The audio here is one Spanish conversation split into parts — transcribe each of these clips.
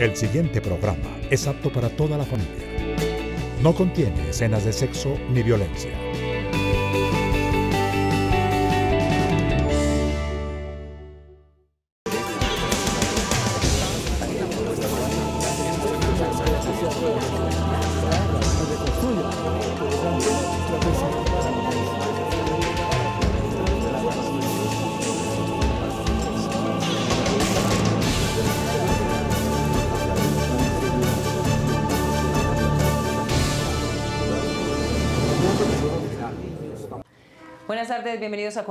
El siguiente programa es apto para toda la familia. No contiene escenas de sexo ni violencia.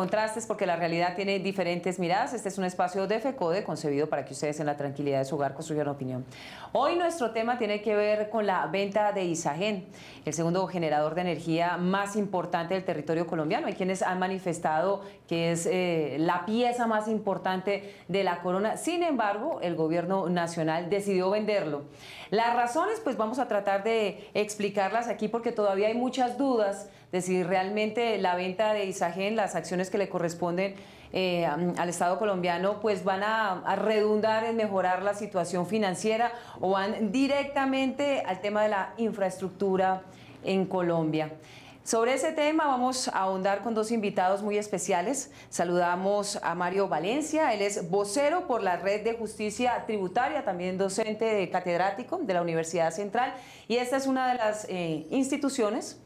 Contrastes, porque la realidad tiene diferentes miradas. Este es un espacio de FECODE concebido para que ustedes en la tranquilidad de su hogar construyan opinión. Hoy nuestro tema tiene que ver con la venta de Isagen, el segundo generador de energía más importante del territorio colombiano. Hay quienes han manifestado que es eh, la pieza más importante de la corona. Sin embargo, el gobierno nacional decidió venderlo. Las razones, pues vamos a tratar de explicarlas aquí porque todavía hay muchas dudas de si realmente la venta de Isagen, las acciones que le corresponden eh, al Estado colombiano, pues van a, redundar en mejorar la situación financiera o van directamente al tema de la infraestructura en Colombia. Sobre ese tema vamos a ahondar con dos invitados muy especiales. Saludamos a Mario Valencia, él es vocero por la Red de Justicia Tributaria, también docente catedrático de la Universidad Central, y esta es una de las eh, instituciones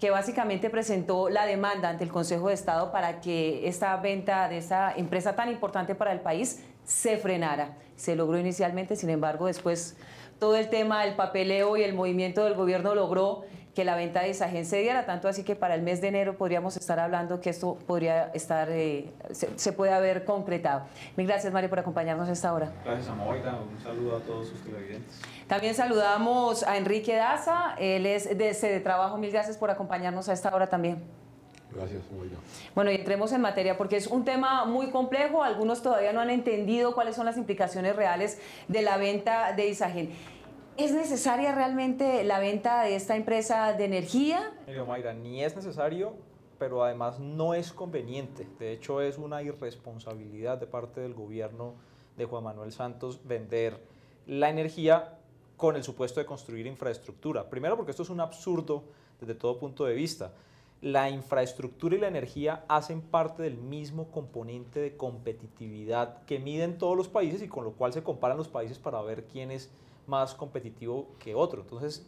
que básicamente presentó la demanda ante el Consejo de Estado para que esta venta de esta empresa tan importante para el país se frenara. Se logró inicialmente, sin embargo, después todo el tema del papeleo y el movimiento del gobierno logró que la venta de esa agencia diera, tanto así que para el mes de enero podríamos estar hablando que esto podría estar, eh, se, se, puede haber concretado. Mil gracias, Mario, por acompañarnos a esta hora. Gracias, Amoita. Un saludo a todos sus televidentes. También saludamos a Enrique Daza, él es de Sede Trabajo. Mil gracias por acompañarnos a esta hora también. Gracias, Moira. Bueno, y entremos en materia porque es un tema muy complejo. Algunos todavía no han entendido cuáles son las implicaciones reales de la venta de Isagen. ¿Es necesaria realmente la venta de esta empresa de energía? Mayra, ni es necesario, pero además no es conveniente. De hecho, es una irresponsabilidad de parte del gobierno de Juan Manuel Santos vender la energía con el supuesto de construir infraestructura. Primero porque esto es un absurdo desde todo punto de vista. La infraestructura y la energía hacen parte del mismo componente de competitividad que miden todos los países y con lo cual se comparan los países para ver quién es más competitivo que otro. Entonces,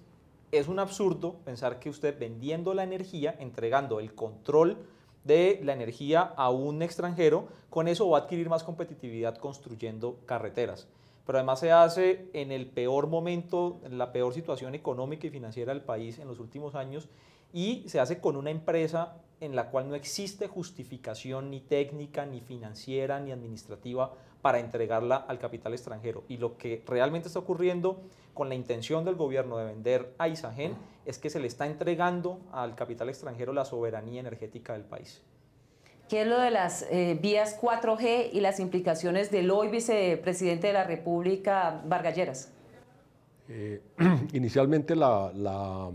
es un absurdo pensar que usted vendiendo la energía, entregando el control de la energía a un extranjero, con eso va a adquirir más competitividad construyendo carreteras. Pero además se hace en el peor momento, en la peor situación económica y financiera del país en los últimos años y se hace con una empresa en la cual no existe justificación ni técnica, ni financiera, ni administrativa para entregarla al capital extranjero. Y lo que realmente está ocurriendo con la intención del gobierno de vender a Isagen es que se le está entregando al capital extranjero la soberanía energética del país. ¿Qué es lo de las eh, vías 4G y las implicaciones del hoy vicepresidente de la República, Vargalleras? Eh, inicialmente la, la,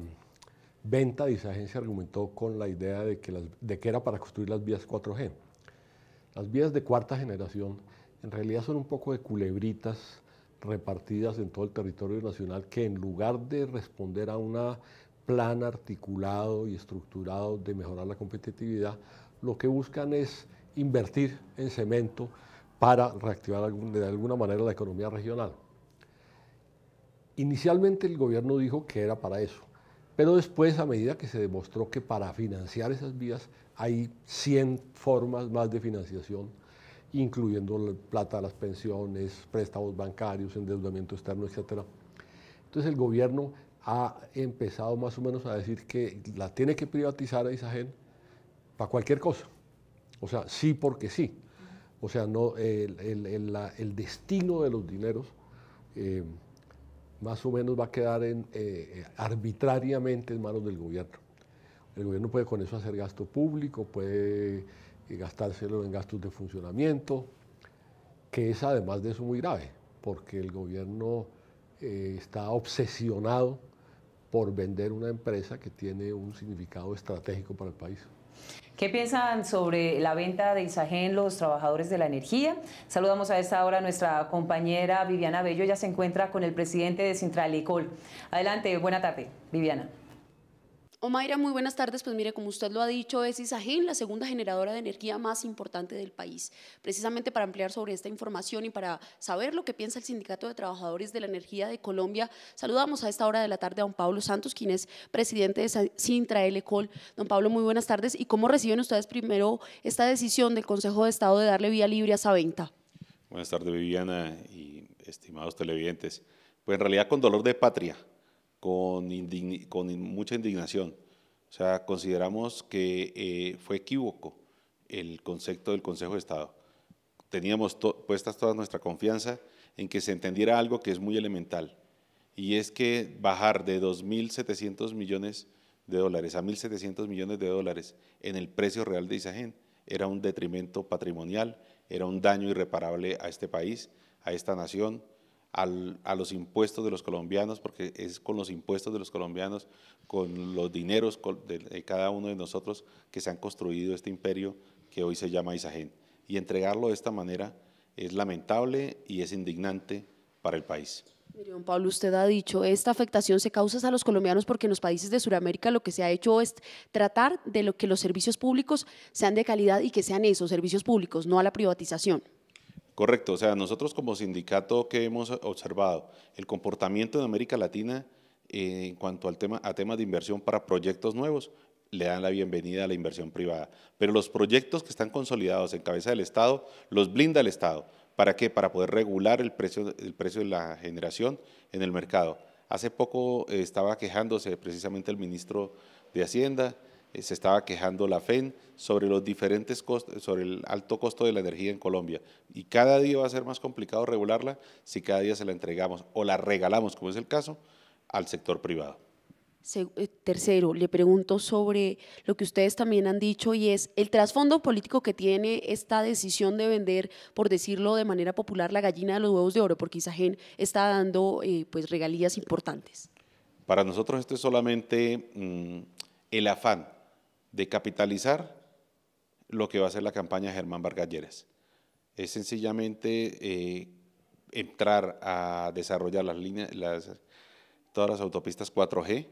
venta de se argumentó con la idea de que, de que era para construir las vías 4G. Las vías de cuarta generación en realidad son un poco de culebritas repartidas en todo el territorio nacional que en lugar de responder a un plan articulado y estructurado de mejorar la competitividad, lo que buscan es invertir en cemento para reactivar de alguna manera la economía regional. Inicialmente el gobierno dijo que era para eso, pero después a medida que se demostró que para financiar esas vías hay 100 formas más de financiación, incluyendo la plata de las pensiones, préstamos bancarios, endeudamiento externo, etc. Entonces el gobierno ha empezado más o menos a decir que la tiene que privatizar a Isagen para cualquier cosa. O sea, sí porque sí. O sea, no, el destino de los dineros eh, más o menos va a quedar en, eh, arbitrariamente en manos del gobierno. El gobierno puede con eso hacer gasto público, puede y gastárselo en gastos de funcionamiento, que es además de eso muy grave, porque el gobierno eh, está obsesionado por vender una empresa que tiene un significado estratégico para el país. ¿Qué piensan sobre la venta de Isagen los trabajadores de la energía? Saludamos a esta hora a nuestra compañera Viviana Bello. Ella se encuentra con el presidente de Sintralicol. Adelante, buena tarde, Viviana. Omaira, muy buenas tardes. Pues mire, como usted lo ha dicho, es Isagen la segunda generadora de energía más importante del país. Precisamente para ampliar sobre esta información y para saber lo que piensa el Sindicato de Trabajadores de la Energía de Colombia, saludamos a esta hora de la tarde a don Pablo Santos, quien es presidente de Sintra Elecol. Don Pablo, muy buenas tardes. ¿Y cómo reciben ustedes primero esta decisión del Consejo de Estado de darle vía libre a esa venta? Buenas tardes, Viviana y estimados televidentes. Pues en realidad con dolor de patria con, mucha indignación. O sea, consideramos que eh, fue equívoco el concepto del Consejo de Estado. Teníamos puestas toda nuestra confianza en que se entendiera algo que es muy elemental, y es que bajar de 2.700 millones de dólares a 1.700 millones de dólares en el precio real de Isagen era un detrimento patrimonial, era un daño irreparable a este país, a esta nación, a los impuestos de los colombianos, porque es con los impuestos de los colombianos, con los dineros de, cada uno de nosotros que se han construido este imperio que hoy se llama Isagen. Y entregarlo de esta manera es lamentable y es indignante para el país. Don Pablo, usted ha dicho, esta afectación se causa a los colombianos porque en los países de Sudamérica lo que se ha hecho es tratar de que los servicios públicos sean de calidad y que sean esos servicios públicos, no a la privatización. Correcto, o sea, nosotros como sindicato que hemos observado el comportamiento de América Latina eh, en cuanto al tema, a temas de inversión para proyectos nuevos, le dan la bienvenida a la inversión privada. Pero los proyectos que están consolidados en cabeza del Estado, los blinda el Estado. ¿Para qué? Para poder regular el precio, el precio de la generación en el mercado. Hace poco eh, estaba quejándose precisamente el ministro de Hacienda, se estaba quejando la FEN sobre los diferentes costos, sobre el alto costo de la energía en Colombia. Y cada día va a ser más complicado regularla si cada día se la entregamos o la regalamos, como es el caso, al sector privado. Eh, tercero, le pregunto sobre lo que ustedes también han dicho y es el trasfondo político que tiene esta decisión de vender, por decirlo de manera popular, la gallina de los huevos de oro, porque Isagen está dando eh, pues regalías importantes. Para nosotros esto es solamente mm, el afán de capitalizar lo que va a ser la campaña de Germán Vargas Lleras. Es sencillamente eh, entrar a desarrollar las líneas, todas las autopistas 4G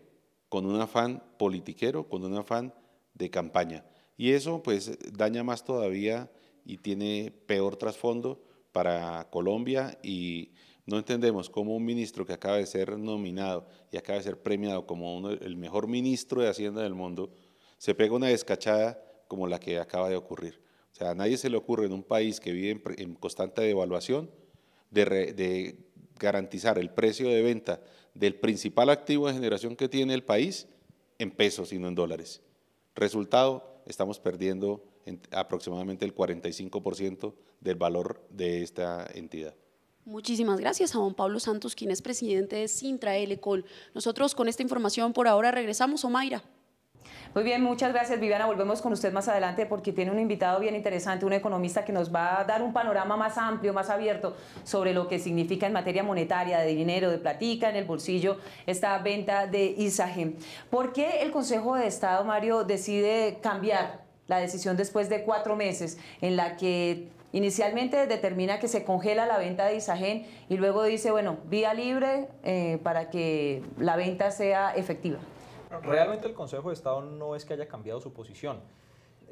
con un afán politiquero, con un afán de campaña. Y eso pues daña más todavía y tiene peor trasfondo para Colombia y no entendemos cómo un ministro que acaba de ser nominado y acaba de ser premiado como el mejor ministro de Hacienda del mundo, se pega una descachada como la que acaba de ocurrir. O sea, a nadie se le ocurre en un país que vive en, constante devaluación de, garantizar el precio de venta del principal activo de generación que tiene el país en pesos y no en dólares. Resultado, estamos perdiendo aproximadamente el 45% del valor de esta entidad. Muchísimas gracias a don Pablo Santos, quien es presidente de Sintra Elecol. Nosotros con esta información por ahora regresamos, Omaira. Muy bien, muchas gracias Viviana. Volvemos con usted más adelante porque tiene un invitado bien interesante, un economista que nos va a dar un panorama más amplio, más abierto sobre lo que significa en materia monetaria, de dinero, de platica en el bolsillo, esta venta de Isagen. ¿Por qué el Consejo de Estado, Mario, decide cambiar la decisión después de cuatro meses en la que Inicialmente determina que se congela la venta de Isagen y luego dice, bueno, vía libre eh, para que la venta sea efectiva. Realmente el Consejo de Estado no es que haya cambiado su posición.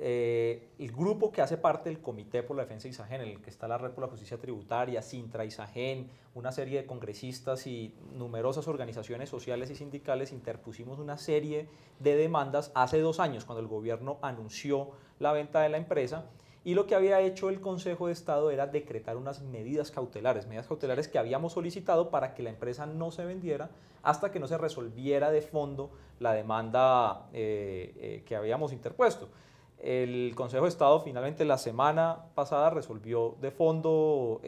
Eh, el grupo que hace parte del Comité por la Defensa de Isagen, en el que está la Red por la Justicia Tributaria, Sintra, Isagen, una serie de congresistas y numerosas organizaciones sociales y sindicales, interpusimos una serie de demandas hace dos años, cuando el gobierno anunció la venta de la empresa, y lo que había hecho el Consejo de Estado era decretar unas medidas cautelares, medidas cautelares que habíamos solicitado para que la empresa no se vendiera hasta que no se resolviera de fondo la demanda eh, eh, que habíamos interpuesto. El Consejo de Estado finalmente la semana pasada resolvió de fondo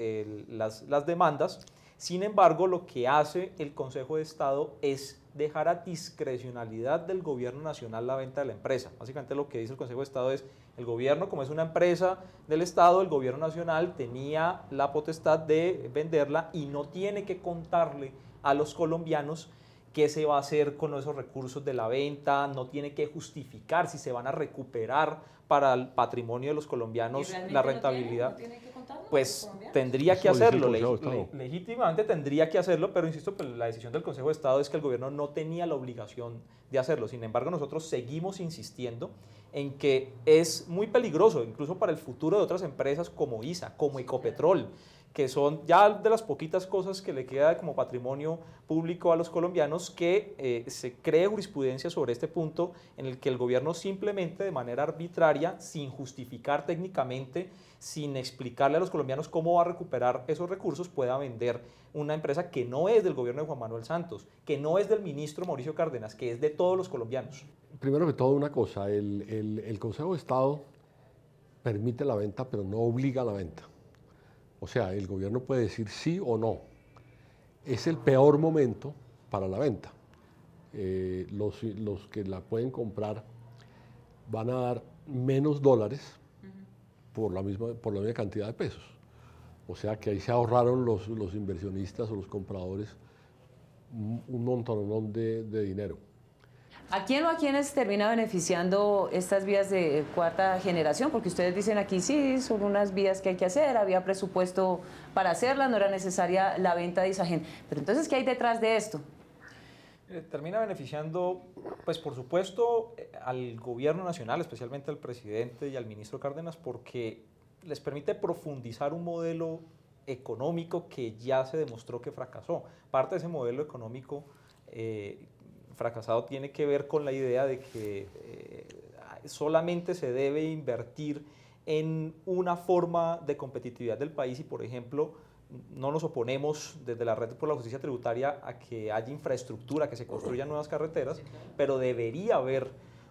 las, las demandas. Sin embargo, lo que hace el Consejo de Estado es dejar a discrecionalidad del gobierno nacional la venta de la empresa. Básicamente lo que dice el Consejo de Estado es, el gobierno, como es una empresa del Estado, el gobierno nacional tenía la potestad de venderla y no tiene que contarle a los colombianos qué se va a hacer con esos recursos de la venta, no tiene que justificar si se van a recuperar para el patrimonio de los colombianos la rentabilidad. pues tendría que hacerlo, legítimamente tendría que hacerlo, pero insisto, pues, la decisión del Consejo de Estado es que el gobierno no tenía la obligación de hacerlo. Sin embargo, nosotros seguimos insistiendo en que es muy peligroso, incluso para el futuro de otras empresas como ISA, como Ecopetrol, que son ya de las poquitas cosas que le queda como patrimonio público a los colombianos, que eh, se cree jurisprudencia sobre este punto en el que el gobierno simplemente de manera arbitraria, sin justificar técnicamente, sin explicarle a los colombianos cómo va a recuperar esos recursos, pueda vender una empresa que no es del gobierno de Juan Manuel Santos, que no es del ministro Mauricio Cárdenas, que es de todos los colombianos. Primero que todo una cosa, el, el Consejo de Estado permite la venta, pero no obliga a la venta. O sea, el gobierno puede decir sí o no. Es el peor momento para la venta. Eh, los, que la pueden comprar van a dar menos dólares por, la misma, por la misma cantidad de pesos. O sea que ahí se ahorraron los, inversionistas o los compradores un, montón de dinero. ¿A quién o a quiénes termina beneficiando estas vías de cuarta generación? Porque ustedes dicen aquí sí, son unas vías que hay que hacer, había presupuesto para hacerlas, no era necesaria la venta de Isagen. Pero entonces, ¿qué hay detrás de esto? Eh, termina beneficiando, pues por supuesto, eh, al gobierno nacional, especialmente al presidente y al ministro Cárdenas, porque les permite profundizar un modelo económico que ya se demostró que fracasó. Parte de ese modelo económico eh, fracasado tiene que ver con la idea de que eh, solamente se debe invertir en una forma de competitividad del país y, por ejemplo, no nos oponemos desde la Red por la Justicia Tributaria a que haya infraestructura, que se construyan nuevas carreteras, pero debería haber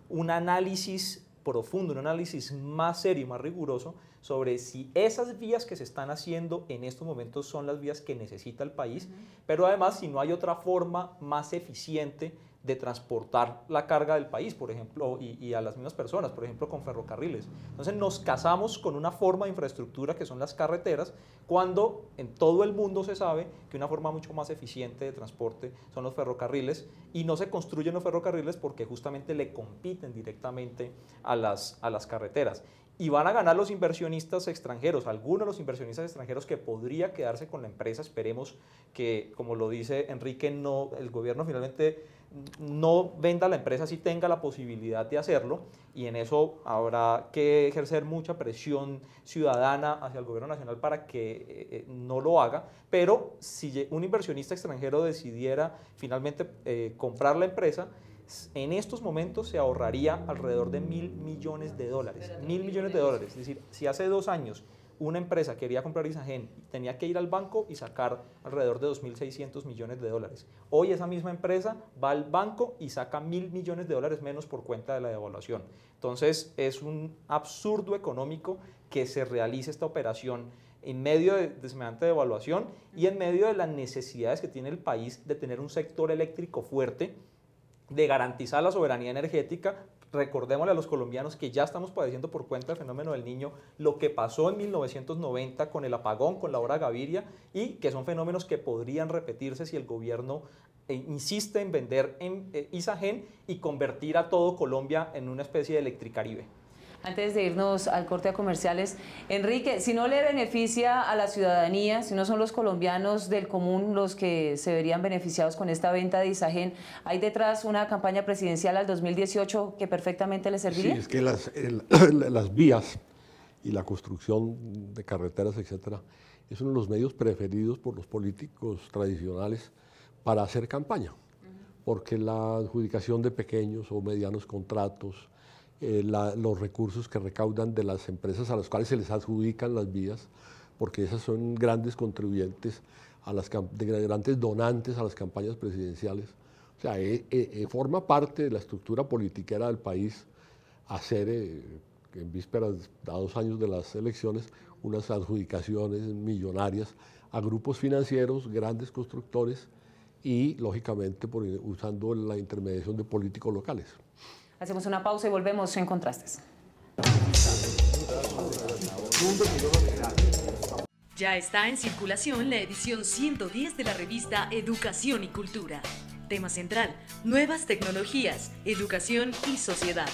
un análisis profundo, un análisis más serio y más riguroso sobre si esas vías que se están haciendo en estos momentos son las vías que necesita el país, pero además si no hay otra forma más eficiente de transportar la carga del país, por ejemplo, y, a las mismas personas, por ejemplo, con ferrocarriles. Entonces nos casamos con una forma de infraestructura que son las carreteras, cuando en todo el mundo se sabe que una forma mucho más eficiente de transporte son los ferrocarriles y no se construyen los ferrocarriles porque justamente le compiten directamente a las, a las carreteras y van a ganar los inversionistas extranjeros, algunos de los inversionistas extranjeros que podría quedarse con la empresa, esperemos que, como lo dice Enrique, no, el gobierno finalmente no venda la empresa si tenga la posibilidad de hacerlo y en eso habrá que ejercer mucha presión ciudadana hacia el gobierno nacional para que eh, eh, no lo haga, pero si un inversionista extranjero decidiera finalmente eh, comprar la empresa, en estos momentos se ahorraría alrededor de mil millones de dólares. Mil millones de dólares. Es decir, si hace dos años una empresa quería comprar Isagen, tenía que ir al banco y sacar alrededor de 2.600 millones de dólares. Hoy esa misma empresa va al banco y saca mil millones de dólares menos por cuenta de la devaluación. Entonces es un absurdo económico que se realice esta operación en medio de, de semejante devaluación y en medio de las necesidades que tiene el país de tener un sector eléctrico fuerte, de garantizar la soberanía energética, recordémosle a los colombianos que ya estamos padeciendo por cuenta del fenómeno del niño lo que pasó en 1990 con el apagón, con la hora Gaviria, y que son fenómenos que podrían repetirse si el gobierno eh, insiste en vender en eh, Isagen y convertir a todo Colombia en una especie de electricaribe. Antes de irnos al corte a comerciales, Enrique, si no le beneficia a la ciudadanía, si no son los colombianos del común los que se verían beneficiados con esta venta de Isagen, ¿hay detrás una campaña presidencial al 2018 que perfectamente le serviría? Sí, es que las, las vías y la construcción de carreteras, etcétera, es uno de los medios preferidos por los políticos tradicionales para hacer campaña, porque la adjudicación de pequeños o medianos contratos, eh, los recursos que recaudan de las empresas a las cuales se les adjudican las vías, porque esas son grandes contribuyentes, a las, grandes donantes a las campañas presidenciales. O sea, eh, eh, forma parte de la estructura politiquera del país hacer, en vísperas, a dos años de las elecciones, unas adjudicaciones millonarias a grupos financieros, grandes constructores y, lógicamente, usando la intermediación de políticos locales. Hacemos una pausa y volvemos en Contrastes. Ya está en circulación la edición 110 de la revista Educación y Cultura. tema central, nuevas tecnologías, educación y sociedad.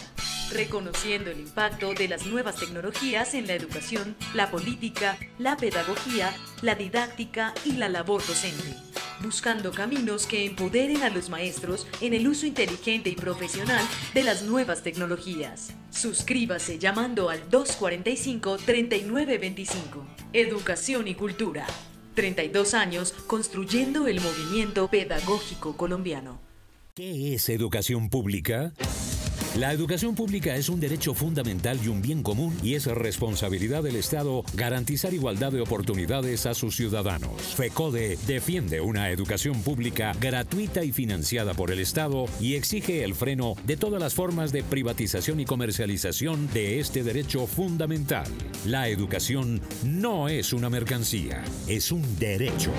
Reconociendo el impacto de las nuevas tecnologías en la educación, la política, la pedagogía, la didáctica y la labor docente. Buscando caminos que empoderen a los maestros en el uso inteligente y profesional de las nuevas tecnologías. Suscríbase llamando al 245-3925. Educación y cultura. 32 años construyendo el movimiento pedagógico colombiano. ¿Qué es educación pública? La educación pública es un derecho fundamental y un bien común y es responsabilidad del Estado garantizar igualdad de oportunidades a sus ciudadanos. FECODE defiende una educación pública gratuita y financiada por el Estado y exige el freno de todas las formas de privatización y comercialización de este derecho fundamental. La educación no es una mercancía, es un derecho.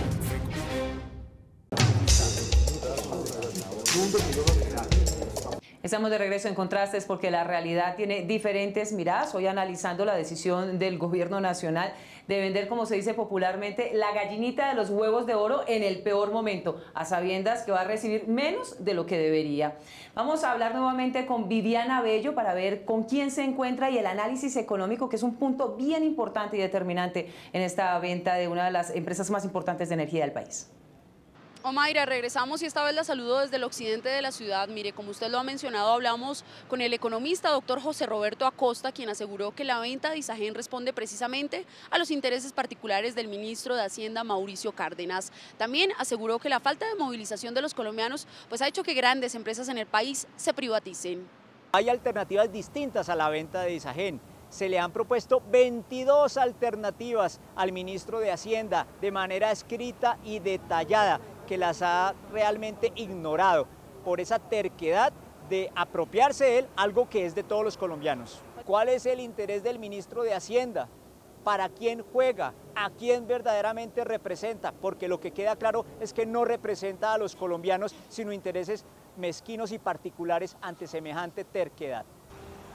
Estamos de regreso en Contrastes porque la realidad tiene diferentes miradas. Hoy analizando la decisión del gobierno nacional de vender, como se dice popularmente, la gallinita de los huevos de oro en el peor momento, a sabiendas que va a recibir menos de lo que debería. Vamos a hablar nuevamente con Viviana Bello para ver con quién se encuentra y el análisis económico, que es un punto bien importante y determinante en esta venta de una de las empresas más importantes de energía del país. Omaira, regresamos y esta vez la saludo desde el occidente de la ciudad. Mire, como usted lo ha mencionado, hablamos con el economista doctor José Roberto Acosta, quien aseguró que la venta de Isagen responde precisamente a los intereses particulares del ministro de Hacienda, Mauricio Cárdenas. También aseguró que la falta de movilización de los colombianos pues, ha hecho que grandes empresas en el país se privaticen. Hay alternativas distintas a la venta de Isagen se le han propuesto 22 alternativas al ministro de Hacienda de manera escrita y detallada que las ha realmente ignorado por esa terquedad de apropiarse de él algo que es de todos los colombianos. ¿Cuál es el interés del ministro de Hacienda? ¿Para quién juega? ¿A quién verdaderamente representa? Porque lo que queda claro es que no representa a los colombianos, sino intereses mezquinos y particulares ante semejante terquedad.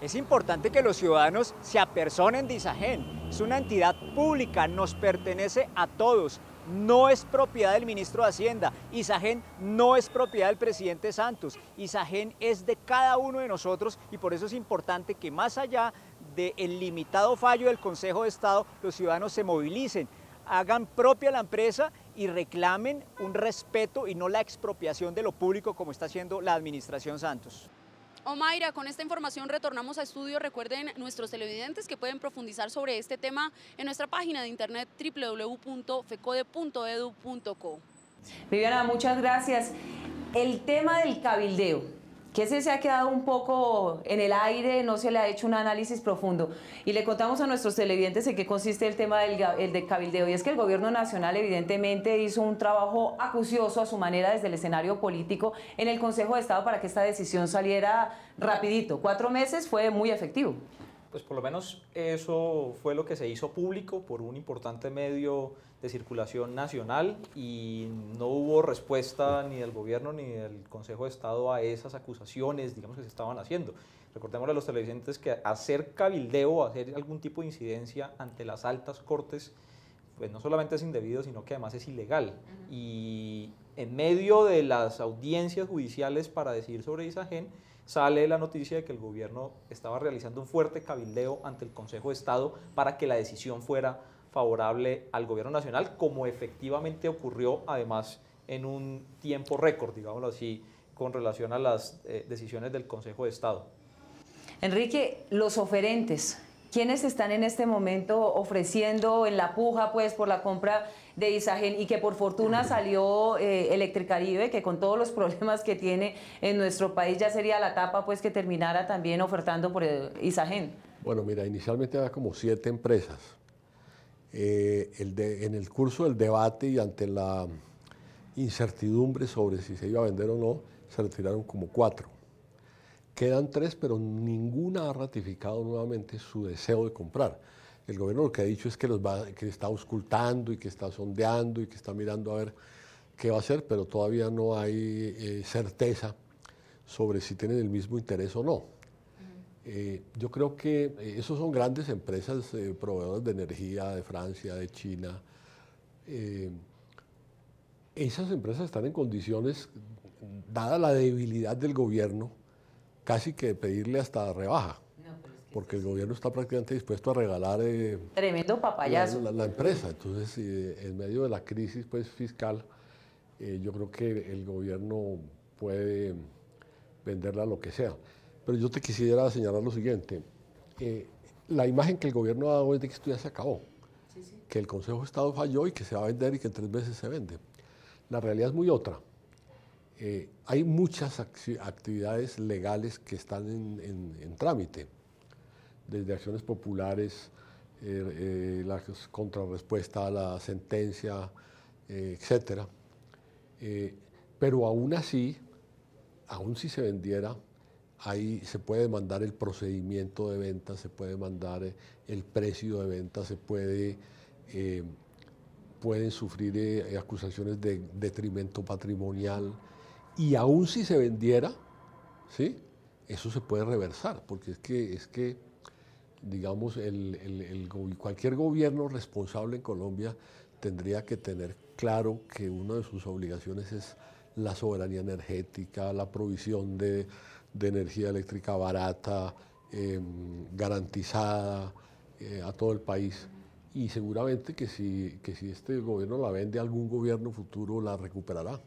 Es importante que los ciudadanos se apersonen de Isagen. Es una entidad pública, nos pertenece a todos no es propiedad del ministro de Hacienda, Isagen no es propiedad del presidente Santos, Isagen es de cada uno de nosotros y por eso es importante que más allá del limitado fallo del Consejo de Estado, los ciudadanos se movilicen, hagan propia la empresa y reclamen un respeto y no la expropiación de lo público como está haciendo la administración Santos. Omaira, con esta información retornamos a estudio. Recuerden nuestros televidentes que pueden profundizar sobre este tema en nuestra página de internet www.fecode.edu.co. Viviana, muchas gracias. El tema del cabildeo que ese se ha quedado un poco en el aire, no se le ha hecho un análisis profundo. Y le contamos a nuestros televidentes en qué consiste el tema del el de cabildeo. Y es que el gobierno nacional evidentemente hizo un trabajo acucioso a su manera desde el escenario político en el Consejo de Estado para que esta decisión saliera rapidito. Cuatro meses fue muy efectivo. Pues por lo menos eso fue lo que se hizo público por un importante medio de circulación nacional y no hubo respuesta ni del gobierno ni del Consejo de Estado a esas acusaciones, digamos, que se estaban haciendo. Recordemos a los televidentes que hacer cabildeo, hacer algún tipo de incidencia ante las altas cortes, pues no solamente es indebido, sino que además es ilegal. Y en medio de las audiencias judiciales para decir sobre Isagen, sale la noticia de que el gobierno estaba realizando un fuerte cabildeo ante el Consejo de Estado para que la decisión fuera favorable al gobierno nacional, como efectivamente ocurrió además en un tiempo récord, digámoslo así, con relación a las eh, decisiones del Consejo de Estado. Enrique, los oferentes, ¿quiénes están en este momento ofreciendo en la puja pues por la compra de Isagen y que por fortuna salió eh, Electricaribe, que con todos los problemas que tiene en nuestro país ya sería la etapa pues que terminara también ofertando por eh, Isagen? Bueno, mira, inicialmente había como siete empresas eh, en el curso del debate y ante la incertidumbre sobre si se iba a vender o no, se retiraron como cuatro. Quedan tres, pero ninguna ha ratificado nuevamente su deseo de comprar. El gobierno lo que ha dicho es que, los va, que está auscultando y que está sondeando y que está mirando a ver qué va a hacer, pero todavía no hay eh, certeza sobre si tienen el mismo interés o no. Eh, yo creo que eh, esos son grandes empresas eh, proveedoras de energía de Francia, de China. esas empresas están en condiciones dada la debilidad del gobierno, casi que pedirle hasta rebaja porque el gobierno está prácticamente dispuesto a regalar eh, tremendo papayazo la, empresa. Entonces, en medio de la crisis pues, fiscal, eh, yo creo que el gobierno puede venderla lo que sea. Pero yo te quisiera señalar lo siguiente. Eh, la imagen que el gobierno ha dado es de que esto ya se acabó. Que el Consejo de Estado falló y que se va a vender y que en tres meses se vende. La realidad es muy otra. Hay muchas actividades legales que están en trámite desde acciones populares, eh, eh, la contrarrespuesta a la sentencia, eh, etc. pero aún así, aún si se vendiera, ahí se puede mandar el procedimiento de venta, se puede mandar el precio de venta, se puede, pueden sufrir acusaciones de detrimento patrimonial y aún si se vendiera, ¿sí? eso se puede reversar, porque es que, es que digamos, el, cualquier gobierno responsable en Colombia tendría que tener claro que una de sus obligaciones es la soberanía energética, la provisión de, energía eléctrica barata, em, garantizada eh, a todo el país. Y seguramente que si, que si este gobierno la vende, algún gobierno futuro la recuperará.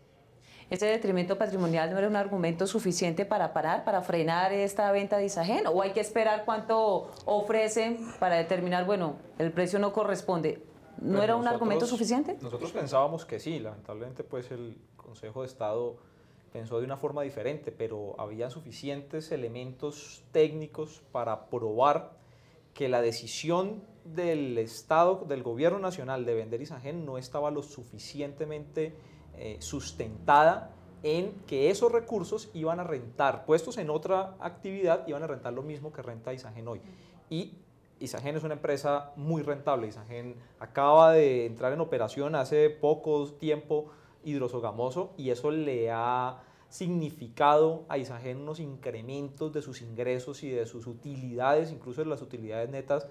¿Ese detrimento patrimonial no era un argumento suficiente para parar, para frenar esta venta de Isagen? ¿O hay que esperar cuánto ofrecen para determinar, bueno, el precio no corresponde? ¿No pues era un argumento suficiente? Nosotros pensábamos que sí, lamentablemente pues el Consejo de Estado pensó de una forma diferente, pero había suficientes elementos técnicos para probar que la decisión del Estado, del Gobierno Nacional de vender Isagen no estaba lo suficientemente eh, sustentada en que esos recursos iban a rentar, puestos en otra actividad, iban a rentar lo mismo que renta Isagen hoy. Y Isagen es una empresa muy rentable. Isagen acaba de entrar en operación hace poco tiempo hidrosogamoso y eso le ha significado a Isagen unos incrementos de sus ingresos y de sus utilidades, incluso de las utilidades netas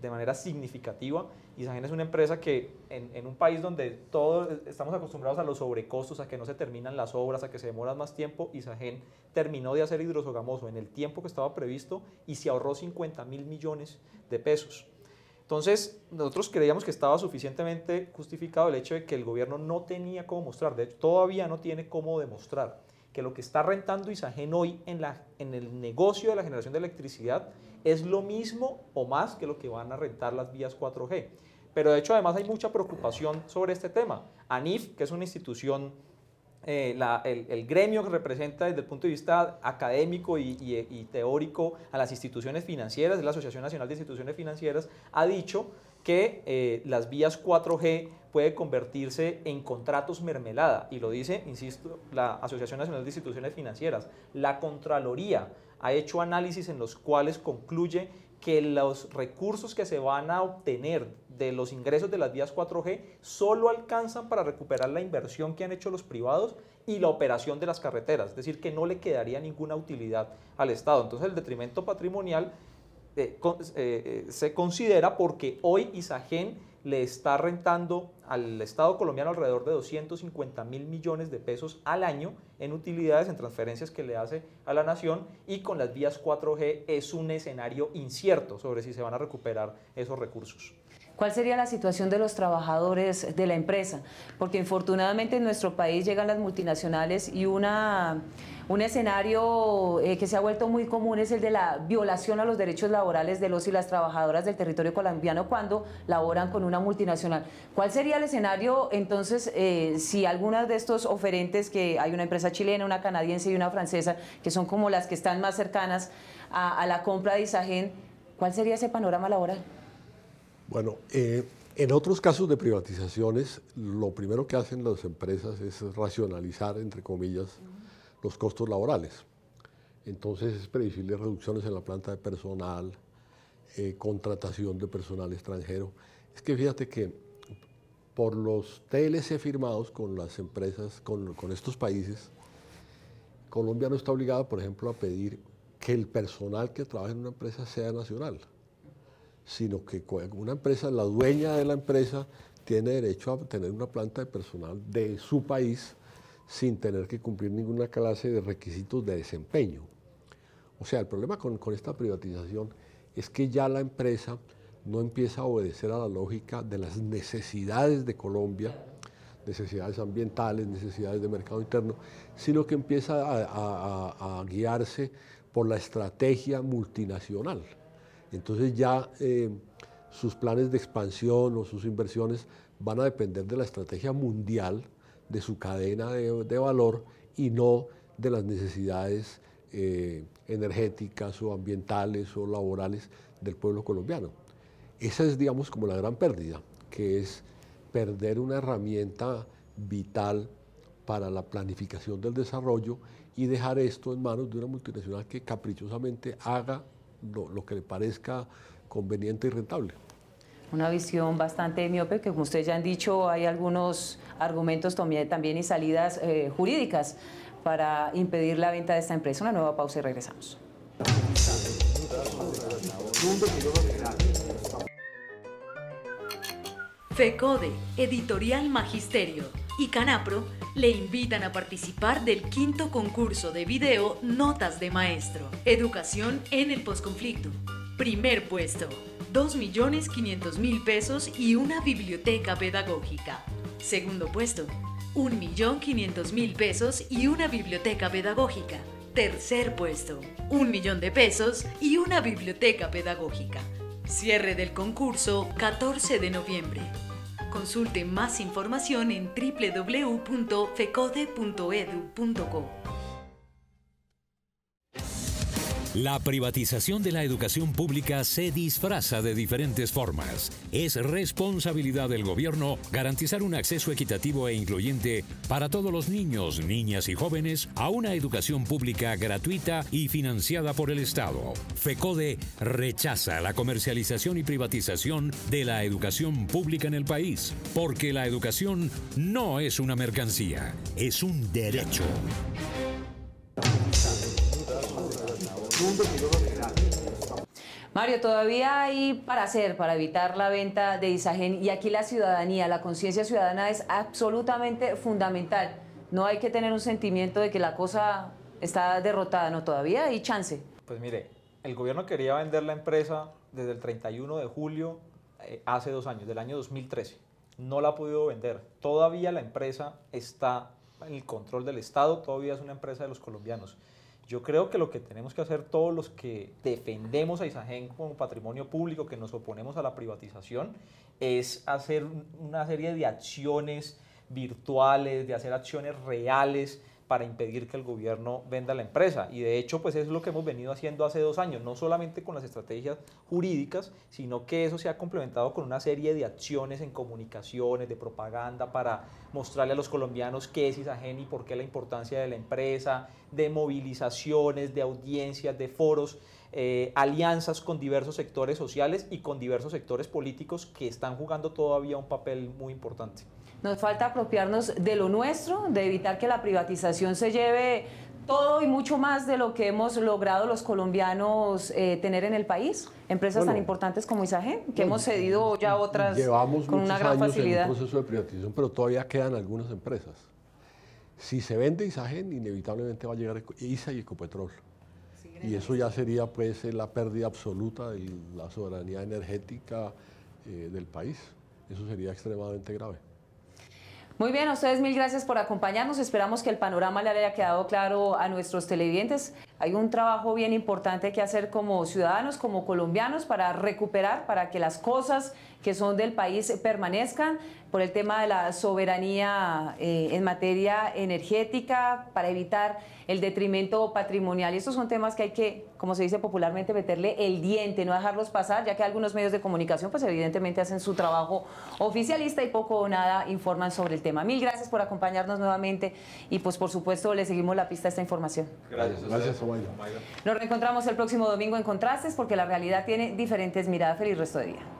de manera significativa. Isagen es una empresa que en, un país donde todos estamos acostumbrados a los sobrecostos, a que no se terminan las obras, a que se demoran más tiempo, Isagen terminó de hacer hidrosogamoso en el tiempo que estaba previsto y se ahorró 50 mil millones de pesos. Entonces, nosotros creíamos que estaba suficientemente justificado el hecho de que el gobierno no tenía cómo mostrar, de hecho, todavía no tiene cómo demostrar que lo que está rentando Isagen hoy en, la, en el negocio de la generación de electricidad es lo mismo o más que lo que van a rentar las vías 4G. Pero de hecho además hay mucha preocupación sobre este tema. ANIF, que es una institución, eh, el, gremio que representa desde el punto de vista académico y, teórico a las instituciones financieras, la Asociación Nacional de Instituciones Financieras, ha dicho que eh, las vías 4G puede convertirse en contratos mermelada. Y lo dice, insisto, la Asociación Nacional de Instituciones Financieras. La Contraloría ha hecho análisis en los cuales concluye que los recursos que se van a obtener de los ingresos de las vías 4G solo alcanzan para recuperar la inversión que han hecho los privados y la operación de las carreteras, es decir, que no le quedaría ninguna utilidad al Estado. Entonces el detrimento patrimonial eh, eh, eh, se considera porque hoy Isagen le está rentando al Estado colombiano alrededor de 250 mil millones de pesos al año en utilidades, en transferencias que le hace a la nación y con las vías 4G es un escenario incierto sobre si se van a recuperar esos recursos. ¿Cuál sería la situación de los trabajadores de la empresa? Porque infortunadamente en nuestro país llegan las multinacionales y una, un escenario eh, que se ha vuelto muy común es el de la violación a los derechos laborales de los y las trabajadoras del territorio colombiano cuando laboran con una multinacional. ¿Cuál sería el escenario entonces eh, si algunas de estos oferentes, que hay una empresa chilena, una canadiense y una francesa, que son como las que están más cercanas a, a la compra de Isagen, ¿cuál sería ese panorama laboral? Bueno, eh, en otros casos de privatizaciones, lo primero que hacen las empresas es racionalizar, entre comillas, los costos laborales. Entonces es previsible reducciones en la planta de personal, eh, contratación de personal extranjero. Es que fíjate que por los TLC firmados con las empresas, con, con estos países, Colombia no está obligada, por ejemplo, a pedir que el personal que trabaja en una empresa sea nacional sino que una empresa, la dueña de la empresa, tiene derecho a tener una planta de personal de su país sin tener que cumplir ninguna clase de requisitos de desempeño. O sea, el problema con, con esta privatización es que ya la empresa no empieza a obedecer a la lógica de las necesidades de Colombia, necesidades ambientales, necesidades de mercado interno, sino que empieza a, guiarse por la estrategia multinacional. Entonces ya eh, sus planes de expansión o sus inversiones van a depender de la estrategia mundial, de su cadena de, valor y no de las necesidades eh, energéticas o ambientales o laborales del pueblo colombiano. Esa es, digamos, como la gran pérdida, que es perder una herramienta vital para la planificación del desarrollo y dejar esto en manos de una multinacional que caprichosamente haga lo, que le parezca conveniente y rentable. Una visión bastante miope, que como ustedes ya han dicho, hay algunos argumentos también y salidas eh, jurídicas para impedir la venta de esta empresa. Una nueva pausa y regresamos. FECODE, Editorial Magisterio y Canapro le invitan a participar del quinto concurso de video Notas de Maestro, Educación en el Postconflicto. Primer puesto, 2.500.000 pesos y una biblioteca pedagógica. Segundo puesto, 1.500.000 pesos y una biblioteca pedagógica. Tercer puesto, un millón de pesos y una biblioteca pedagógica. Cierre del concurso 14 de noviembre. Consulte más información en www.fecode.edu.co. La privatización de la educación pública se disfraza de diferentes formas. Es responsabilidad del gobierno garantizar un acceso equitativo e incluyente para todos los niños, niñas y jóvenes a una educación pública gratuita y financiada por el Estado. FECODE rechaza la comercialización y privatización de la educación pública en el país, porque la educación no es una mercancía, es un derecho. Mario, todavía hay para hacer para evitar la venta de Isagen y aquí la ciudadanía, la conciencia ciudadana es absolutamente fundamental. No hay que tener un sentimiento de que la cosa está derrotada, no, todavía hay chance. Pues mire, el gobierno quería vender la empresa desde el 31 de julio eh, hace dos años, del año 2013. No la ha podido vender. Todavía la empresa está en el control del Estado, todavía es una empresa de los colombianos. Yo creo que lo que tenemos que hacer todos los que defendemos a Isagen como patrimonio público, que nos oponemos a la privatización, es hacer una serie de acciones virtuales, de hacer acciones reales para impedir que el gobierno venda la empresa. Y de hecho, pues eso es lo que hemos venido haciendo hace dos años, no solamente con las estrategias jurídicas, sino que eso se ha complementado con una serie de acciones en comunicaciones, de propaganda, para mostrarle a los colombianos qué es Isagen y por qué la importancia de la empresa, de movilizaciones, de audiencias, de foros. Eh, alianzas con diversos sectores sociales y con diversos sectores políticos que están jugando todavía un papel muy importante. Nos falta apropiarnos de lo nuestro, de evitar que la privatización se lleve todo y mucho más de lo que hemos logrado los colombianos eh, tener en el país. Empresas tan importantes como Isagen, que hemos cedido ya otras con una gran años facilidad. En un proceso de privatización, pero todavía quedan algunas empresas. Si se vende Isagen, inevitablemente va a llegar ISA y Ecopetrol. y eso ya sería pues la pérdida absoluta de la soberanía energética eh, del país. Eso sería extremadamente grave. Muy bien, a ustedes mil gracias por acompañarnos. Esperamos que el panorama le haya quedado claro a nuestros televidentes. Hay un trabajo bien importante que hacer como ciudadanos, como colombianos, para recuperar, para que las cosas que son del país permanezcan por el tema de la soberanía eh, en materia energética, para evitar el detrimento patrimonial. Y estos son temas que hay que, como se dice popularmente, meterle el diente, no dejarlos pasar, ya que algunos medios de comunicación, pues evidentemente hacen su trabajo oficialista y poco o nada informan sobre el tema. Mil gracias por acompañarnos nuevamente y pues por supuesto le seguimos la pista a esta información. Gracias, gracias, Nos reencontramos el próximo domingo en Contrastes porque la realidad tiene diferentes miradas. Feliz resto de día.